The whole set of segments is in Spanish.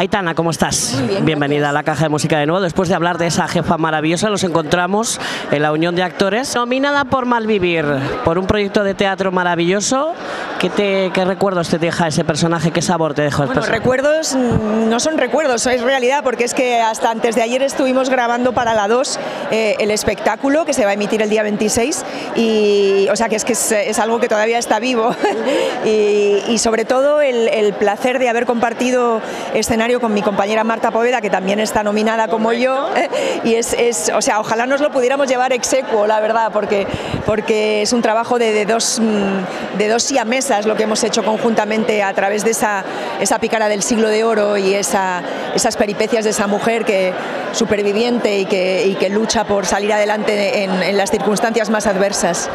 Aitana, ¿cómo estás? Muy bien, Bienvenida gracias. a la Caja de Música de nuevo. Después de hablar de esa jefa maravillosa, nos encontramos en la Unión de Actores, nominada por Malvivir, por un proyecto de teatro maravilloso. ¿Qué, te, qué recuerdos te deja ese personaje? ¿Qué sabor te deja el Bueno, personaje? recuerdos no son recuerdos, es realidad, porque es que hasta antes de ayer estuvimos grabando para la 2 eh, el espectáculo que se va a emitir el día 26, y, o sea que es que es, es algo que todavía está vivo. y, y sobre todo el, el placer de haber compartido escenario con mi compañera Marta Poveda, que también está nominada como yo, y es, es- o sea, ojalá nos lo pudiéramos llevar exequo, la verdad, porque, porque es un trabajo de, de dos, mm, de dos siamesas lo que hemos hecho conjuntamente a través de esa, esa pícara del siglo de oro y esa, esas peripecias de esa mujer que superviviente y que, que lucha por salir adelante en, en las circunstancias más adversas.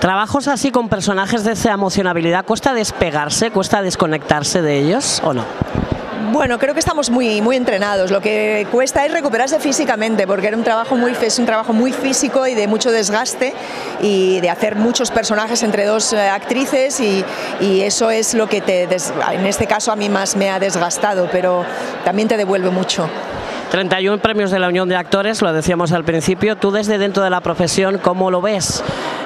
¿Trabajos así con personajes de esa emocionabilidad cuesta despegarse, cuesta desconectarse de ellos o no? Bueno, creo que estamos muy, muy entrenados. Lo que cuesta es recuperarse físicamente, porque era un trabajo muy, es un trabajo muy físico y de mucho desgaste y de hacer muchos personajes entre dos eh, actrices y, y eso es lo que te, des- en este caso a mí más me ha desgastado, pero también te devuelve mucho. 31 premios de la Unión de Actores, lo decíamos al principio. Tú desde dentro de la profesión, ¿cómo lo ves?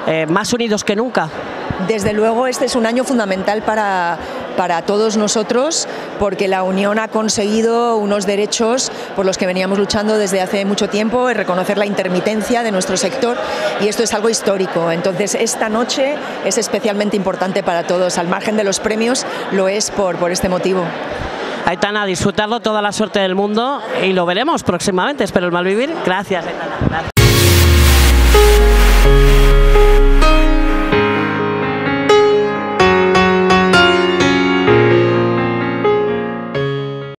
Eh, ¿Más unidos que nunca? Desde luego este es un año fundamental para, para todos nosotros porque la Unión ha conseguido unos derechos por los que veníamos luchando desde hace mucho tiempo, es reconocer la intermitencia de nuestro sector y esto es algo histórico. Entonces esta noche es especialmente importante para todos, al margen de los premios lo es por, por este motivo. Aitana, disfrutarlo, toda la suerte del mundo y lo veremos próximamente. Espero el malvivir. Gracias. Gracias.